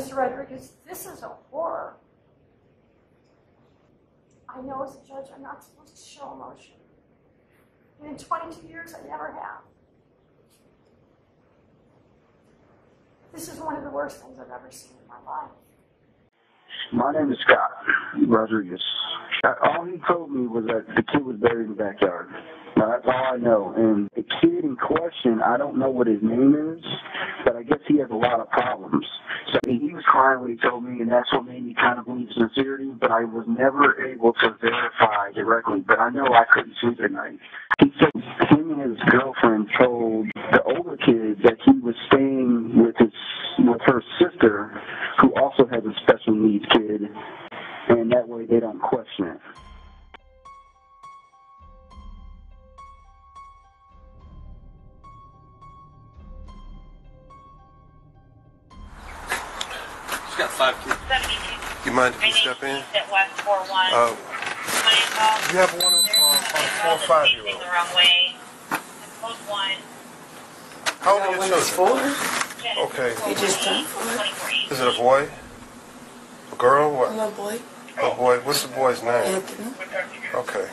Mr. Rodriguez, this is a horror. I know as a judge I'm not supposed to show emotion. And in 22 years, I never have. This is one of the worst things I've ever seen in my life. My name is Scott Rodriguez. All he told me was that the kid was buried in the backyard. Now, that's all I know. And the kid in question, I don't know what his name is, but I guess he has a lot of problems. So he was crying when he told me, and that's what made me kind of believe sincerity, but I was never able to verify directly. But I know I couldn't sleep at night. He said him and his girlfriend told the older kid that he was staying with his with her sister, who also has a special needs kid, mind if you step in? At 141. Uh, you have one of, There's uh, on a four or five year facing old. the wrong way. Code 1. how old are your children? four? Okay. You just turned 24. Is it a boy? A girl? What? Hello, boy. A boy. What's the boy's name? Anthony. Okay.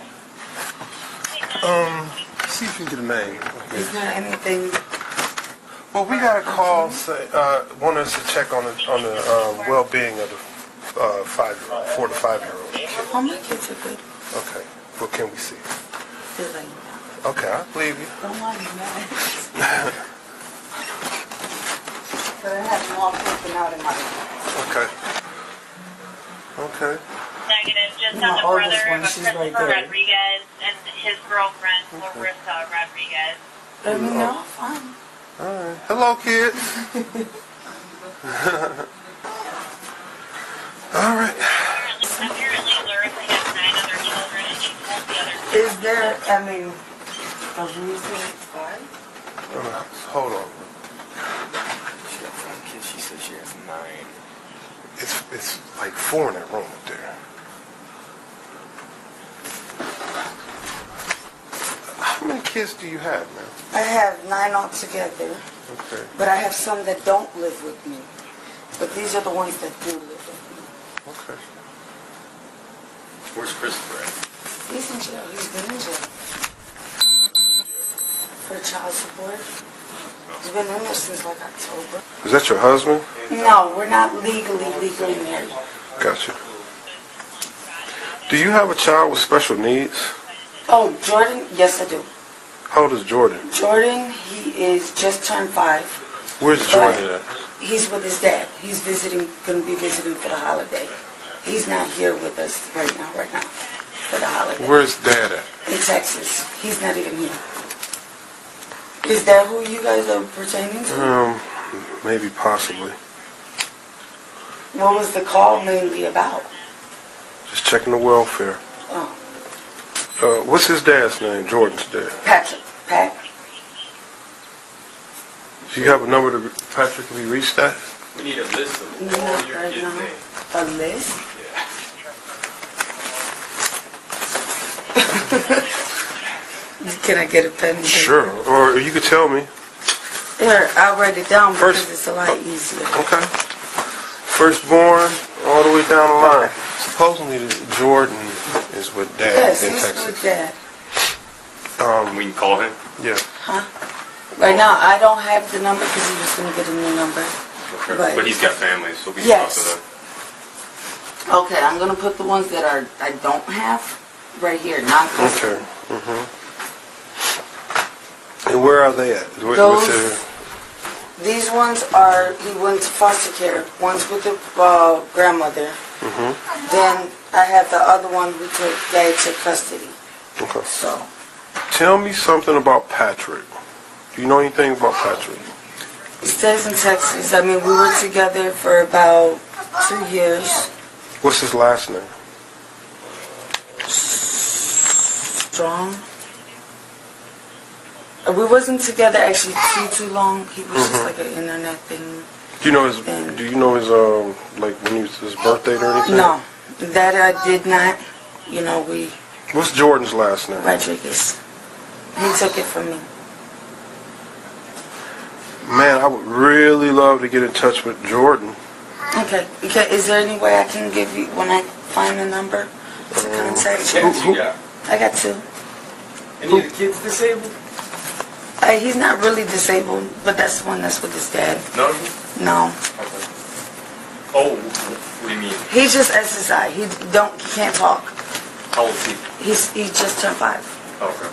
Um, see if you can get a name. Is there anything? Well, we got a call say, uh, want us to check on the on the uh, well-being of the uh, five-year-old, four to five-year-old. Oh, my kids are good. Okay. What can we see? They're like, Okay, I believe you. don't mind me. But I have them all taken out in my. Okay. Okay. Negative. Just My on the oldest brother one, of she's right Christopher there. Rodriguez and his girlfriend, Larissa Rodriguez. Let me know. Fine. All right. Hello, kids. All right. Apparently, apparently Larissa has nine other children and she told the other I mean, a reason why? Uh, hold on. She got five kids. She said she has nine. It's it's like four in that room up there. How many kids do you have, man? I have nine altogether, Okay. but I have some that don't live with me. But these are the ones that do live with me. Okay. Where's Christopher at? He's in jail. He's been in jail. For child support. He's been in there since like October. Is that your husband? No, we're not legally, legally married. Gotcha. Do you have a child with special needs? Oh, Jordan? Yes, I do. How old is Jordan? Jordan, he is just turned five. Where's Jordan at? He's with his dad. He's visiting, gonna be visiting for the holiday. He's not here with us right now, right now, for the holiday. Where's Dad at? In Texas. He's not even here. Is that who you guys are pertaining to? Um, maybe, possibly. What was the call mainly about? Just checking the welfare. Oh, Uh, what's his dad's name? Jordan's dad. Patrick. Pat? Do you have a number to Patrick? Can we reach that? We need a list of Not all your right kids' now. names. A list? Can I get a pen? Sure. Or you could tell me. Here, I'll write it down because First- it's a lot easier. Okay. Firstborn, all the way down the line. Supposedly the Jordan is with Dad Yes, in he's Texas. with that. Um, We can call him. yeah. Huh? Right now, I don't have the number because he was going to get a new number. Right. But he's got family, so we can Yes. talk to them. Okay, I'm going to put the ones that are I don't have right here, not Okay. hmm Where are they at? What- Those- These ones are, he went to foster care. One's with the uh, grandmother. Mhm. Then I have the other one who took dad took custody. Okay. So, Tell me something about Patrick. Do you know anything about Patrick? he stays in Texas. I mean, we were together for about two years. What's his last name? Strong. Uh, We wasn't together actually too, too long. He was just like an internet thing. Do you know his? Do you know his um like when he was his birth date or anything? No, that I did not. You know, we, What's Jordan's last name? Rodriguez. He took it from me. Man, I would really love to get in touch with Jordan. Okay, okay, is there any way I can give you, when I find the number to contact you? Kids you got? I got two. Any of the kids disabled? Uh, he's not really disabled, but that's the one that's with his dad. No? No, Okay. Oh, what do you mean? he's just SSI. He don't, he can't talk. How old is he? He's he just turned five. Okay.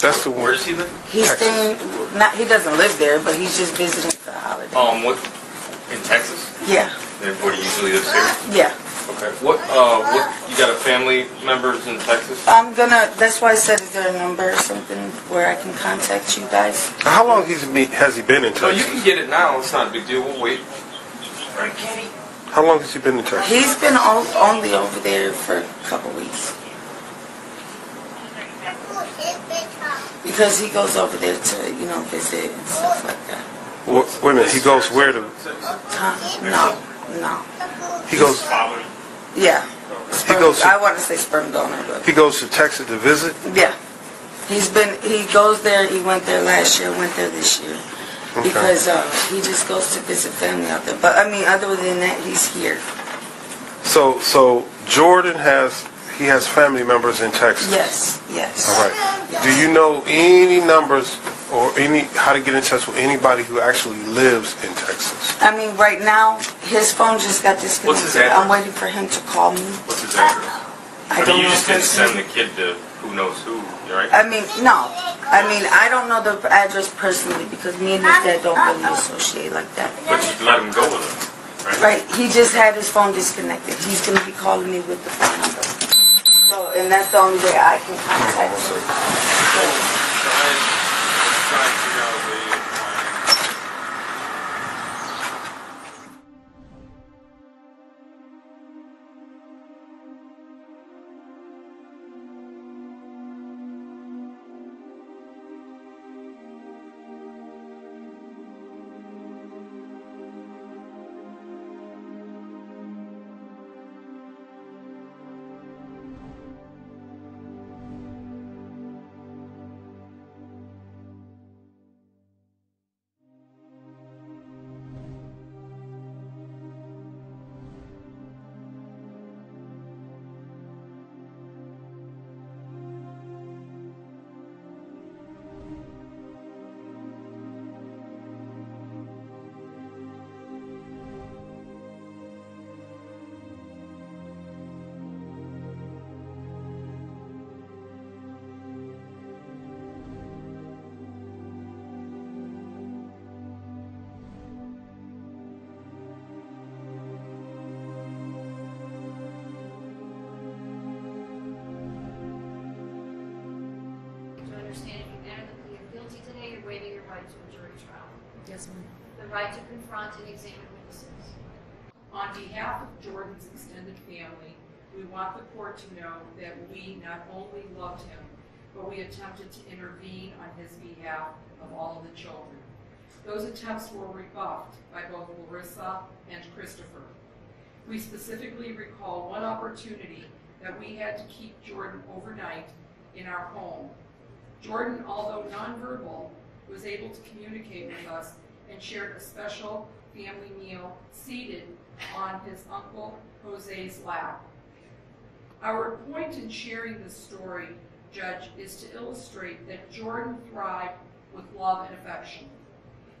That's the Where one. does he live? He's Texas. staying. Not he doesn't live there, but he's just visiting for the holiday. Um, what, in Texas? Yeah, And where he usually lives here? yeah. Okay. What, uh, what, you got a family members in Texas? I'm gonna. That's why I said, is there a number or something where I can contact you guys? How long he's been, has he been in Texas? No, you Texas? can get it now. It's not a big deal. We'll wait. Right. How long has he been in Texas? He's been o- only over there for a couple weeks because he goes over there to you know visit and stuff like that. Wha- Wait a minute, he goes where to? Huh? No, no. He goes. Yeah. He goes. to- I want to say sperm donor, but he goes to Texas to visit. yeah. He's been. He goes there. He went there last year. Went there this year. Okay. Because uh, he just goes to visit family out there. But I mean, other than that, he's here. So so Jordan has he has family members in Texas. Yes, yes. All right. Do you know any numbers or any how to get in touch with anybody who actually lives in Texas? I mean, right now, his phone just got disconnected. What's his address? I'm waiting for him to call me. What's his address? I I don't mean, you know just didn't send the kid to who knows who, right? I mean, no. I mean, I don't know the address personally because me and his dad don't really associate like that. But you let him go with him, right? Right, he just had his phone disconnected. He's gonna be calling me with the phone number. So, and that's the only way I can contact him. The right to confront and examine witnesses. On behalf of Jordan's extended family, we want the court to know that we not only loved him, but we attempted to intervene on his behalf of all of the children. Those attempts were rebuffed by both Larissa and Christopher. We specifically recall one opportunity that we had to keep Jordan overnight in our home. Jordan, although nonverbal, was able to communicate with us and shared a special family meal seated on his uncle Jose's lap. Our point in sharing this story, Judge, is to illustrate that Jordan thrived with love and affection.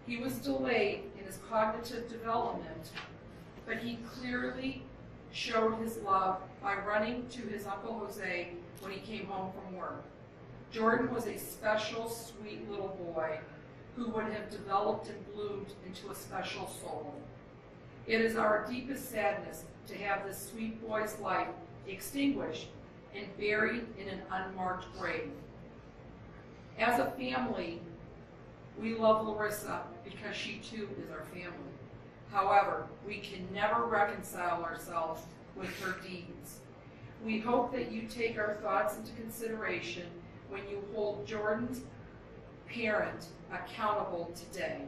He was delayed in his cognitive development, but he clearly showed his love by running to his Uncle Jose when he came home from work. Jordan was a special, sweet little boy who would have developed and bloomed into a special soul. It is our deepest sadness to have this sweet boy's life extinguished and buried in an unmarked grave. As a family, we love Larissa because she too is our family. However, we can never reconcile ourselves with her deeds. We hope that you take our thoughts into consideration when you hold Jordan's parent accountable today.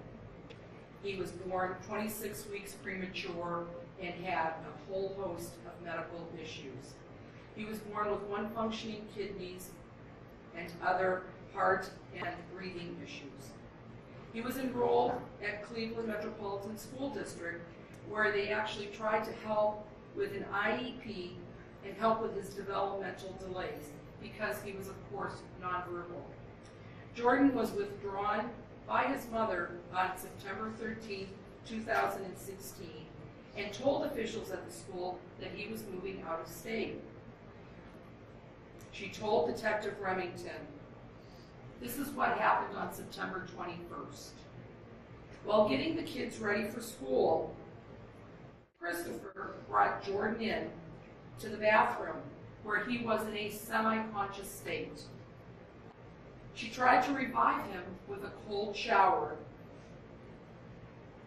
He was born 26 weeks premature and had a whole host of medical issues. He was born with one functioning kidneys and other heart and breathing issues. He was enrolled at Cleveland Metropolitan School District, where they actually tried to help with an IEP and help with his developmental delays because he was, of course, nonverbal. Jordan was withdrawn by his mother on September 13, 2016, and told officials at the school that he was moving out of state. She told Detective Remington, this is what happened on September 21st. While getting the kids ready for school, Christopher brought Jordan in to the bathroom where he was in a semi-conscious state. She tried to revive him with a cold shower.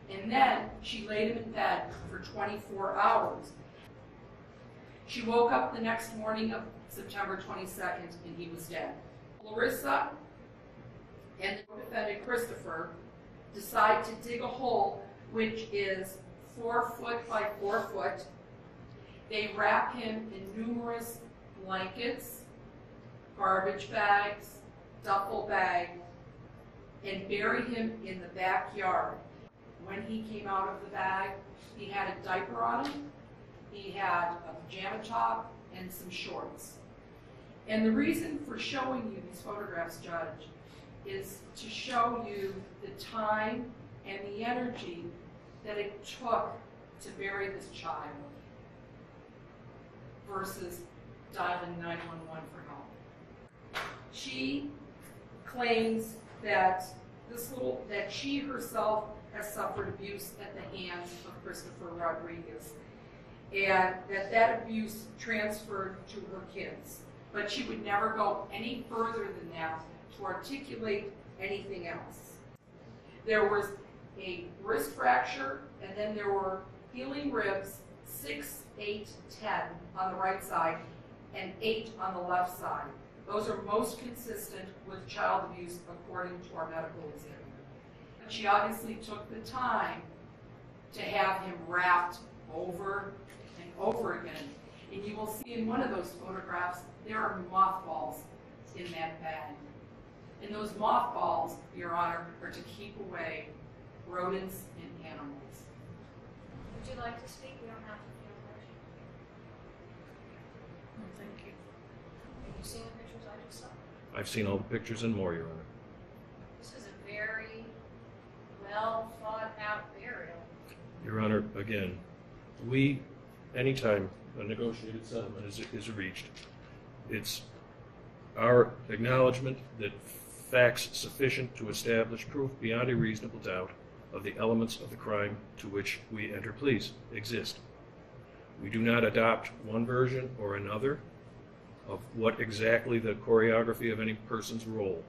And then she laid him in bed for 24 hours. She woke up the next morning of September 22nd and he was dead. Larissa and the defendant Christopher decide to dig a hole which is four foot by four foot. They wrap him in numerous blankets, garbage bags, duffel bag, and bury him in the backyard. When he came out of the bag, he had a diaper on him, he had a pajama top, and some shorts. And the reason for showing you these photographs, Judge, is to show you the time and the energy that it took to bury this child versus dialing 911 for help. She claims that this little that she herself has suffered abuse at the hands of Christopher Rodriguez and that that abuse transferred to her kids. But she would never go any further than that to articulate anything else. There was a wrist fracture, and then there were healing ribs, six, eight, ten on the right side, and eight on the left side. Those are most consistent with child abuse according to our medical examiner. She obviously took the time to have him wrapped over and over again. And you will see in one of those photographs, there are mothballs in that bag. And those mothballs, Your Honor, are to keep away rodents and animals. Would you like to speak? We don't have to feel pressure. Thank you. Have you seen the pictures I just saw? I've seen all the pictures and more, Your Honor. This is a very well thought out burial. Your Honor, again, we, anytime a negotiated settlement is, is reached, it's our acknowledgement that facts sufficient to establish proof beyond a reasonable doubt of the elements of the crime to which we enter pleas exist. We do not adopt one version or another of what exactly the choreography of any person's role.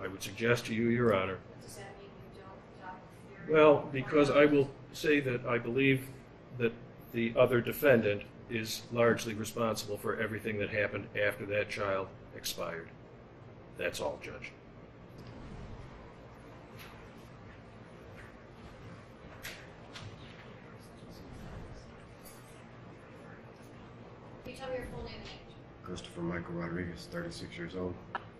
I would suggest to you, Your Honor, does that mean you don't adopt theory? well, because I will say that I believe that the other defendant is largely responsible for everything that happened after that child expired. That's all, Judge. Can you tell me your full name and age? Christopher Michael Rodriguez, 36 years old.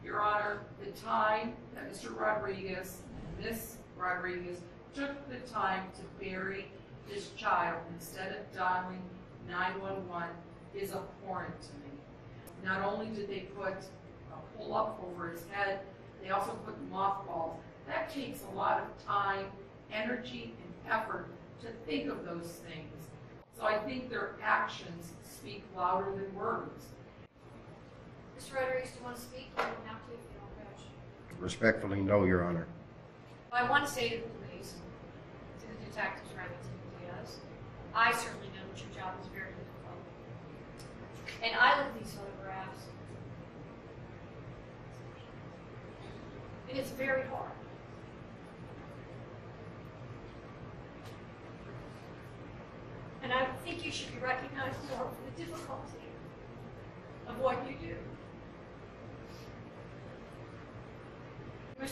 Your Honor, the time that Mr. Rodriguez, Miss Rodriguez, took the time to bury this child instead of dialing 911 is abhorrent to me. Not only did they put a pull-up over his head, they also put mothballs. That takes a lot of time, energy, and effort to think of those things. So I think their actions speak louder than words. Mr. Rodriguez, do you want to speak? You don't have to if you don't wish. Respectfully, no, Your Honor. I want to say to the police, to the detectives Remington and Diaz, I certainly know that your job is very difficult. And I look at these photographs, and it's very hard. And I think you should be recognized more for the difficulty of what you do.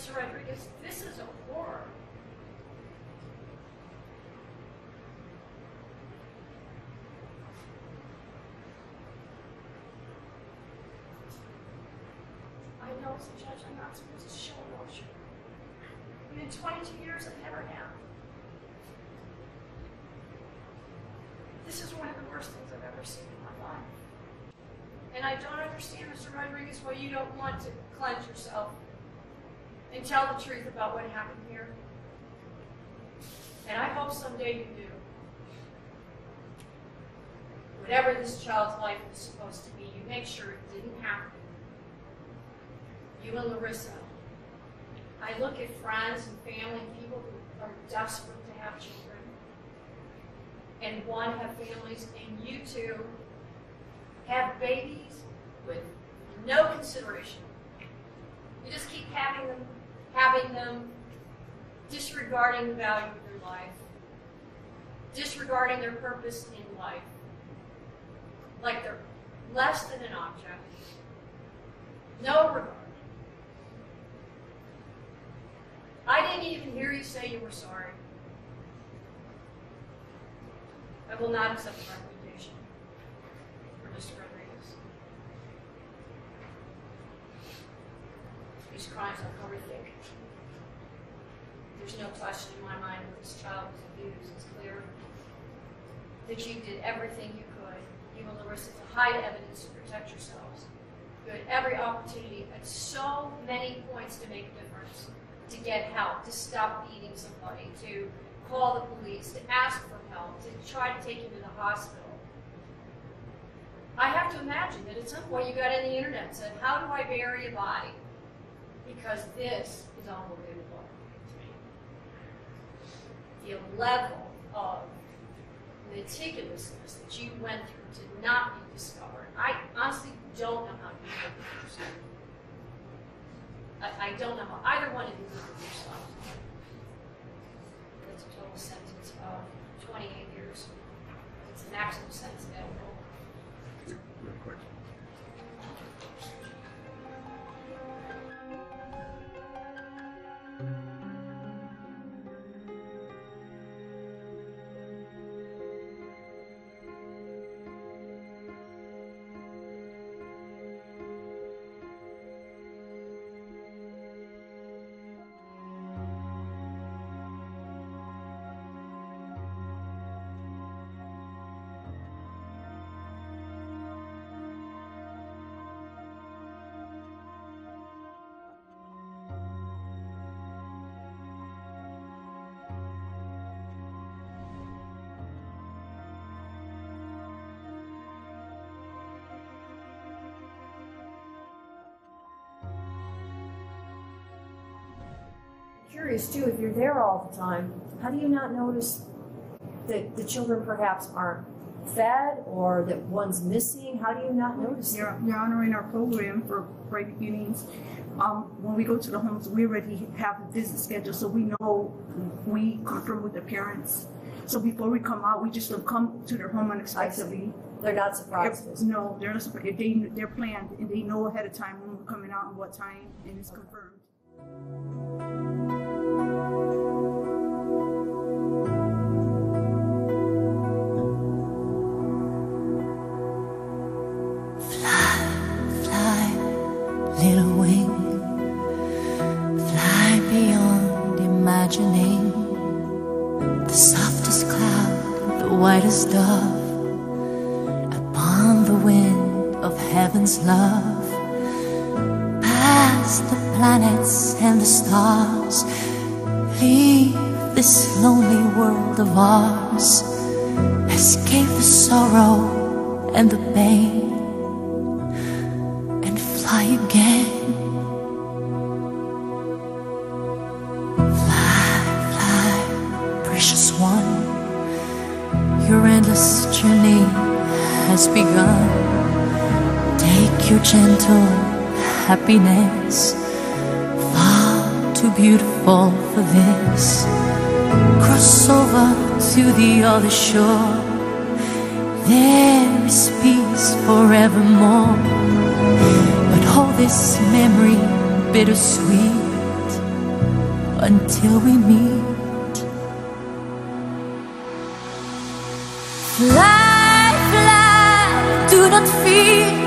Mr. Rodriguez, this is a horror. I know as a judge I'm not supposed to show emotion. And in 22 years, I never have. This is one of the worst things I've ever seen in my life. And I don't understand, Mr. Rodriguez, why you don't want to cleanse yourself and tell the truth about what happened here. And I hope someday you do. Whatever this child's life was supposed to be, you make sure it didn't happen. You and Larissa. I look at friends and family and people who are desperate to have children and want to have families, and you two have babies with no consideration. You just keep having them, having them, disregarding the value of their life, disregarding their purpose in life, like they're less than an object, no regard. I didn't even hear you say you were sorry. I will not accept the recommendation for Mr. Rodriguez. These crimes are horrific. There's no question in my mind that this child was abused. It's clear that you did everything you could, you and Larissa, to hide evidence to protect yourselves. You had every opportunity at so many points to make a difference, to get help, to stop beating somebody, to call the police, to ask for help, to try to take him to the hospital. I have to imagine that at some point you got on the internet and said, How do I bury a body? Because this is unbelievable to me. The level of meticulousness that you went through to not be discovered. I honestly don't know how you did it yourself. I, I don't know how either one of you did it yourself. That's a total sentence of 28 years. It's the maximum sentence available. Real quick. Curious too, if you're there all the time, how do you not notice that the children perhaps aren't fed or that one's missing? How do you not notice? Your, Your Honor, in our program for Bright Beginnings, um, when we go to the homes, we already have a visit schedule, so we know we confirm with the parents. So before we come out, we just don't come to their home unexpectedly. They're not surprised. If, no, they're not surprised. If they they're planned and they know ahead of time when we're coming out and what time, and it's confirmed. The dove, upon the wind of heaven's love. Past the planets and the stars, leave this lonely world of ours. Escape the sorrow and the pain Your endless journey has begun. Take your gentle happiness, far too beautiful for this. Cross over to the other shore. There is peace forevermore. But hold this memory bittersweet until we meet. Fly, fly, do not fear.